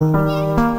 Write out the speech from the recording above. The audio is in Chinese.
Wow.